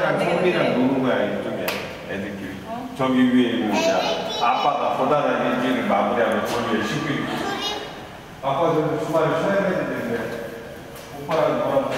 소영이랑 성빈이랑 노는 거야 이쪽에 애들끼리. 어? 저기 위에 있는 네, 자 아빠가 보다란 일기를 마무리하고 저기 위에 신고 있고. 아빠 저 주말에 쉬어야 되는데 오빠랑 너랑